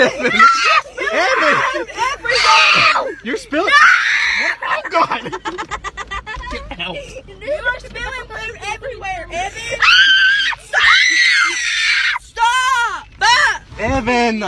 Evan! Evan! Everywhere! You're spilling. Oh God! Get out! You are spilling food everywhere, Evan! Stop! Stop! Evan!